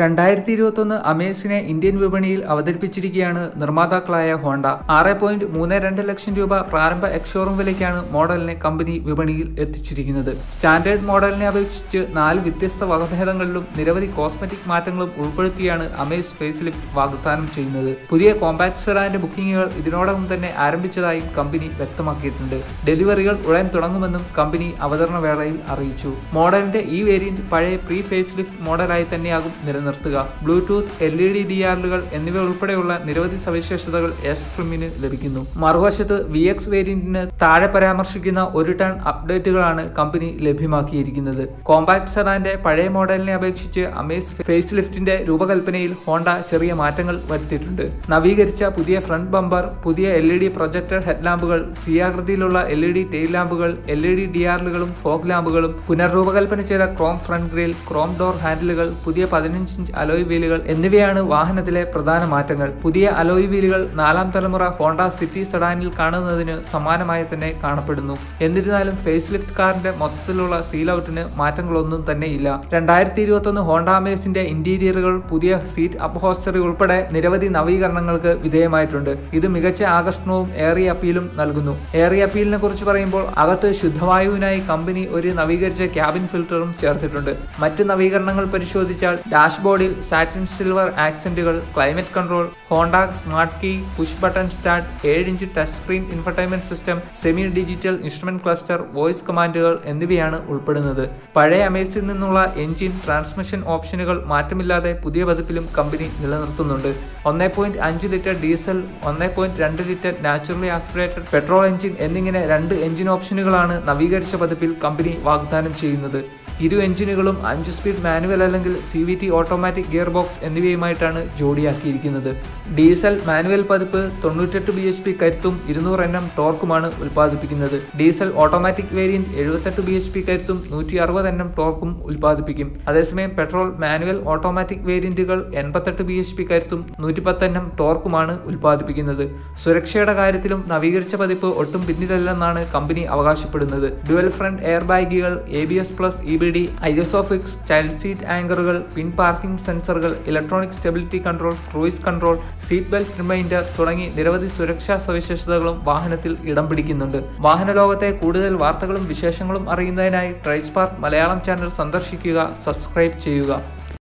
രണ്ടായിരത്തി ഇരുപത്തൊന്ന് അമേസിനെ ഇന്ത്യൻ വിപണിയിൽ അവതരിപ്പിച്ചിരിക്കുകയാണ് നിർമ്മാതാക്കളായ ഹോണ്ട. ആറ് പോയിന്റ് മൂന്ന് രണ്ട് ലക്ഷം രൂപ പ്രാരംഭ എക്സോറും വിലയ്ക്കാണ് മോഡലിനെ കമ്പനി വിപണിയിൽ എത്തിച്ചിരിക്കുന്നത്. സ്റ്റാൻഡേർഡ് മോഡലിനെ അപേക്ഷിച്ച് നാല് വ്യത്യസ്ത വകഭേദങ്ങളിലും നിരവധി കോസ്മെറ്റിക് മാറ്റങ്ങളും ഉൾപ്പെടുത്തിയാണ് അമേസ് ഫേസ് ലിഫ്റ്റ് വാഗ്ദാനം ചെയ്യുന്നത്. പുതിയ കോമ്പാക്ട് സെറാന്റെ ബുക്കിംഗുകൾ ഇതിനോടകം തന്നെ ആരംഭിച്ചതായും കമ്പനി വ്യക്തമാക്കിയിട്ടുണ്ട്. ഡെലിവറികൾ ഉടൻ തുടങ്ങുമെന്നും കമ്പനി അവതരണ വേളയിൽ അറിയിച്ചു. മോഡലിന്റെ ഈ വേരിയന്റ് പഴയ പ്രീ ഫേസ് ലിഫ്റ്റ് മോഡലായി തന്നെയാകും നിലനിർത്തുക Bluetooth L E D D ആറുകൾ എന്നിവ ഉൾപ്പെടെയുള്ള നിരവധി സവിശേഷതകൾ എസ് ട്രിമിന് ലഭിക്കുന്നു. മറുവശത്ത് വി എക്സ് വേരിയന്റിന് താഴെ പരാമർശിക്കുന്ന ഒരു ടൺ അപ്ഡേറ്റുകളാണ് കമ്പനി ലഭ്യമാക്കിയിരിക്കുന്നത്. കോമ്പാക്ട് സെറാന്റെ പഴയ മോഡലിനെ അപേക്ഷിച്ച് അമേസ് ഫേസ് ലിഫ്റ്റിന്റെ രൂപകൽപ്പനയിൽ ഹോണ്ട ചെറിയ മാറ്റങ്ങൾ വരുത്തിയിട്ടുണ്ട്. നവീകരിച്ച പുതിയ ഫ്രണ്ട് ബമ്പർ പുതിയ എൽ ഇ ഡി പ്രൊജക്ടർ ഹെഡ്ലാമ്പുകൾ സ്ത്രീയാകൃതിയിലുള്ള എൽ ഇ ഡി ടെയിൽ ലാമ്പുകൾ എൽ ഇ ഡി ഡി ആറുകളും ഫോഗ് ലാമ്പുകളും പുനർരൂപകൽപ്പന ചെയ്ത chrome front grille chrome door ഹാൻഡിലുകൾ പുതിയ പതിനഞ്ച് ഇഞ്ച് അലോയ് വീലുകൾ എന്നിവയാണ് വാഹനത്തിലെ പ്രധാന മാറ്റങ്ങൾ. പുതിയ അലോയ് വീലുകൾ നാലാം തലമുറ ഹോണ്ട സിറ്റി സെഡാനിൽ കാണുന്നതിന് സമാനമായി തന്നെ കാണപ്പെടുന്നു. എന്നിരുന്നാലും ഫേസ് ലിഫ്റ്റ് കാറിന്റെ മൊത്തത്തിലുള്ള സീൽ ഔട്ടിന് മാറ്റങ്ങളൊന്നും തന്നെ ഇല്ല രണ്ടായിരത്തി ഇരുപത്തൊന്ന് ഹോണ്ട അമേസിന്റെ ഇന്റീരിയറുകൾ പുതിയ സീറ്റ് അപ്ഹോസ്റ്ററി ഉൾപ്പെടെ നിരവധി നവീകരണങ്ങൾക്ക് വിധേയമായിട്ടുണ്ട്. ഇത് മികച്ച ആകർഷണവും ഏറിയ അപ്പീലും നൽകുന്നു. ഏറിയ അപ്പീലിനെ കുറിച്ച് പറയുമ്പോൾ അകത്ത് ശുദ്ധവായുവിനായി കമ്പനി ഒരു നവീകരിച്ച ക്യാബിൻ ഫിൽറ്ററും ചേർത്തിട്ടുണ്ട്. മറ്റ് നവീകരണങ്ങൾ പരിശോധിച്ചാൽ ഡാഷ്ബോർഡിൽ satin silver ആക്സന്റുകൾ climate control Honda smart key push button start ഏഴ് inch touch screen infotainment system semi digital instrument cluster voice കമാൻഡുകൾ എന്നിവയാണ് ഉൾപ്പെടുന്നത്. പഴയ അമേസിൽ നിന്നുള്ള എഞ്ചിൻ ട്രാൻസ്മിഷൻ ഓപ്ഷനുകൾ മാറ്റമില്ലാതെ പുതിയ പതിപ്പിലും കമ്പനി നിലനിർത്തുന്നുണ്ട്. ഒന്നേ പോയിന്റ് അഞ്ച് ലിറ്റർ ഡീസൽ ഒന്നേ പോയിന്റ് രണ്ട് litre naturally aspirated petrol engine എന്നിങ്ങനെ രണ്ട് എഞ്ചിൻ ഓപ്ഷനുകളാണ് നവീകരിച്ച പതിപ്പിൽ കമ്പനി വാഗ്ദാനം ചെയ്യുന്നത്. ഇരു എഞ്ചിനുകളും അഞ്ച് സ്പീഡ് മാനുവൽ അല്ലെങ്കിൽ C V T automatic gear box എന്നിവയുമായിട്ടാണ് ജോഡിയാക്കിയിരിക്കുന്നത്. ഡീസൽ മാനുവൽ പതിപ്പ് തൊണ്ണൂറ്റെട്ട് ബി എച്ച് പി കരുത്തും ഇരുന്നൂറ് എൻ എം ടോർക്കുമാണ് ഉൽപ്പാദിപ്പിക്കുന്നത്. ഡീസൽ ഓട്ടോമാറ്റിക് വേരിയന്റ് എഴുപത്തെട്ട് ബി എച്ച് പി കരുത്തും നൂറ്റി അറുപത് എൻ എം ടോർക്കും ഉൽപ്പാദിപ്പിക്കും. അതേസമയം പെട്രോൾ മാനുവൽ ഓട്ടോമാറ്റിക് വേരിയന്റുകൾ എൺപത്തെട്ട് ബി എച്ച് പി കരുത്തും നൂറ്റിപ്പത്ത് എൻ എം ടോർക്കുമാണ് ഉൽപ്പാദിപ്പിക്കുന്നത്. സുരക്ഷയുടെ കാര്യത്തിലും നവീകരിച്ച പതിപ്പ് ഒട്ടും പിന്നിലല്ലെന്നാണ് കമ്പനി അവകാശപ്പെടുന്നത്. ഡുവൽ ഫ്രണ്ട് എയർ ബാഗുകൾ A B S plus E B D ISOFIX child seat ആങ്കറുകൾ പിൻ പാർക്കിംഗ് സെൻസറുകൾ electronic stability control cruise control seat belt reminder തുടങ്ങി നിരവധി സുരക്ഷാ സവിശേഷതകളും വാഹനത്തിൽ ഇടം പിടിക്കുന്നുണ്ട്. വാഹന ലോകത്തെ കൂടുതൽ വാർത്തകളും വിശേഷങ്ങളും അറിയുന്നതിനായി ട്രൈസ്പാർക്ക് മലയാളം ചാനൽ സന്ദർശിക്കുക സബ്സ്ക്രൈബ് ചെയ്യുക.